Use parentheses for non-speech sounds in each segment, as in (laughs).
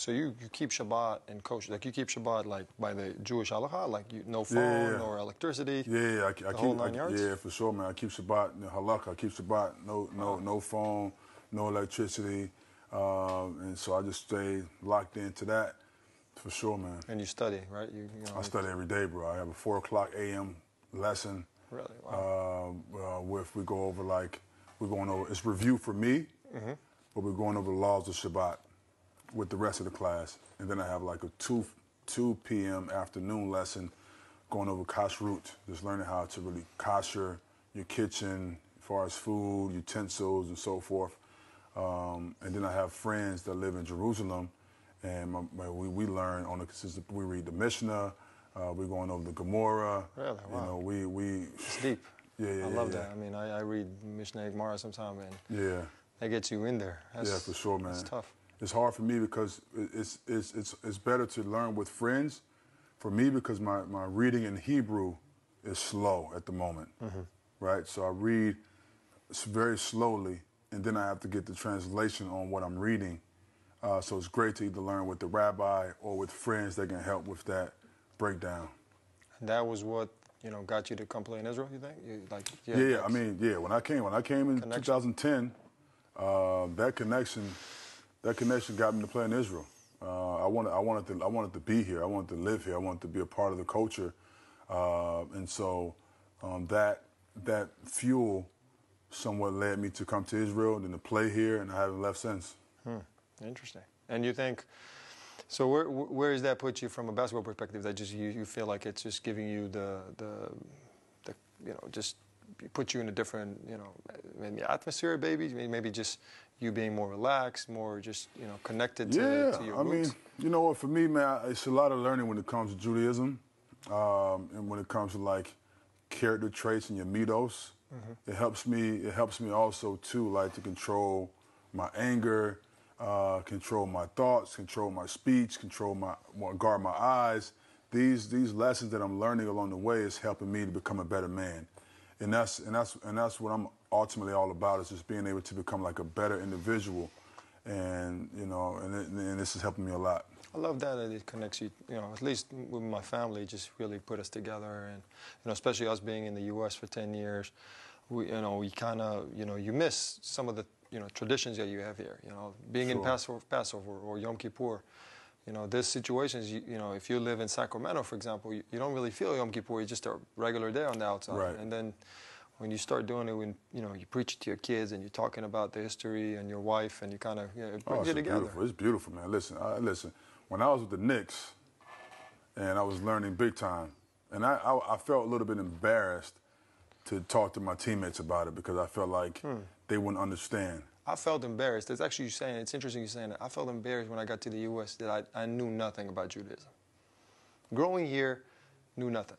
So you, you keep Shabbat and kosher, like you keep Shabbat like by the Jewish halacha, like you, no phone Yeah, yeah. or electricity. Yeah, yeah, I, I keep, whole nine I- yards? yeah, for sure, man. I keep Shabbat, the halakha, I keep Shabbat, no, no, no phone, no electricity, um, and so I just stay locked into that, for sure, man. And you study, right? You, you know, I study every day, bro. I have a four o'clock a.m. lesson. Really? Wow. Um, uh, with we go over like we're going over. It's review for me, Mm-hmm. but we're going over the laws of Shabbat with the rest of the class, and then I have like a two two p.m. afternoon lesson going over kashrut, just learning how to really kosher your kitchen as far as food, utensils, and so forth. Um, and then I have friends that live in Jerusalem, and my, my, we, we learn on the consistent. We read the Mishnah. Uh, we're going over the Gemara. Really? You Wow. know, we we. It's deep. Yeah, yeah, I yeah, love yeah. that. I mean, I, I read Mishnah Gemara sometime, and Yeah, that gets you in there. That's, yeah, for sure, man. It's tough. It's hard for me because it's it's it's it's better to learn with friends. For me, because my my reading in Hebrew is slow at the moment, Mm-hmm. right? So I read very slowly, and then I have to get the translation on what I'm reading. Uh, so it's great to either learn with the rabbi or with friends that can help with that breakdown. And that was what you know got you to come play in Israel. You think? You, like, Yeah, yeah. I mean, yeah. When I came, when I came in Connection. 2010, uh, that connection, that connection got me to play in Israel. Uh, I wanted, I wanted to, I wanted to be here. I wanted to live here. I wanted to be a part of the culture, uh, and so um, that that fuel somewhat led me to come to Israel and then to play here, and I haven't left since. Interesting. And you think, so where where does that put you from a basketball perspective? That just you, you feel like it's just giving you the the, the you know just put you in a different you know maybe atmosphere, baby. maybe maybe just you being more relaxed, more just you know connected to, Yeah, to your I roots. mean, you know what? For me, man, it's a lot of learning when it comes to Judaism, um, and when it comes to like character traits and your middos. Mm-hmm. It helps me. It helps me also too, like to control my anger, uh, control my thoughts, control my speech, control my my- guard my eyes. These these lessons that I'm learning along the way is helping me to become a better man, and that's and that's and that's what I'm ultimately all about is just being able to become like a better individual and you know, and, it, and this is helping me a lot. I love that that it connects you. You know, at least with my family, just really put us together, and you know, especially us being in the U.S. for ten years, we you know we kind of you know you miss some of the you know traditions that you have here. You know, being in Passover, Passover or Yom Kippur. You know, there's situations, you, you know, if you live in Sacramento, for example, you, you don't really feel Yom Kippur. It's just a regular day on the outside. Right. And then when you start doing it, when, you know, you preach it to your kids and you're talking about the history and your wife and you kind of, you know, it Oh, brings it's you together. beautiful. It's beautiful, man. Listen, I, listen. When I was with the Knicks, and I was learning big time, and I, I, I felt a little bit embarrassed to talk to my teammates about it because I felt like Hmm. they wouldn't understand. I felt embarrassed. It's actually you saying it's interesting you saying that. I felt embarrassed when I got to the U.S. that I, I knew nothing about Judaism. Growing here, knew nothing.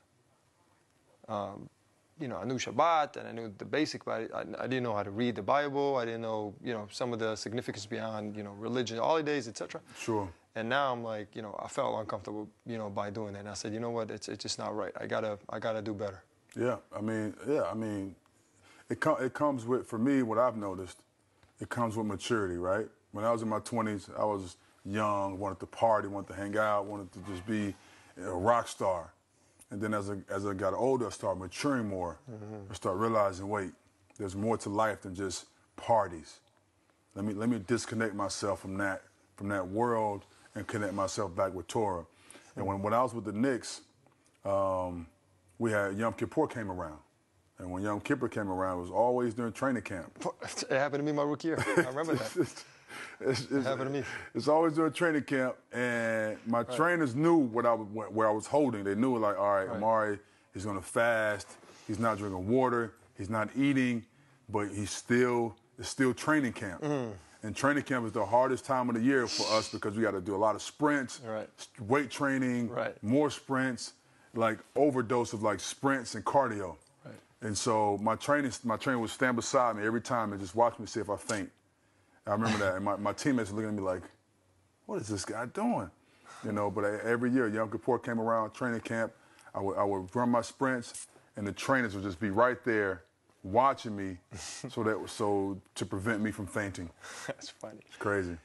Um, you know, I knew Shabbat and I knew the basic, but I, I didn't know how to read the Bible. I didn't know, you know, some of the significance beyond, you know, religion, holidays, etc. Sure. And now I'm like, you know, I felt uncomfortable, you know, by doing that. And I said, you know what, it's it's just not right. I gotta I gotta do better. Yeah, I mean, yeah, I mean, it com- it comes with for me what I've noticed. It comes with maturity, right? When I was in my 20s, I was young, wanted to party, wanted to hang out, wanted to just be a rock star. And then as I as I got older, I started maturing more. I started realizing, wait, there's more to life than just parties. Let me let me disconnect myself from that from that world and connect myself back with Torah. And when, when I was with the Knicks, um, we had Yom Kippur came around. And when Yom Kippur came around, it was always during training camp. (laughs) It happened to me my rookie year. I remember that. (laughs) it's, it's, it's, happened to me. It's always during training camp, and my trainers knew what I where I was holding. They knew like, all right, Right. Amare is going to fast. He's not drinking water. He's not eating, but he's still it's still training camp. Mm. And training camp is the hardest time of the year for us because we got to do a lot of sprints, Right. weight training, Right. more sprints, like overdose of like sprints and cardio. And so my training, my trainer would stand beside me every time and just watch me see if I faint. I remember that, and my, my teammates were looking at me like, "What is this guy doing?" You know. But I- every year, Yom Kippur came around, training camp. I would I would run my sprints, and the trainers would just be right there, watching me, (laughs) so that so to prevent me from fainting. That's funny. It's crazy.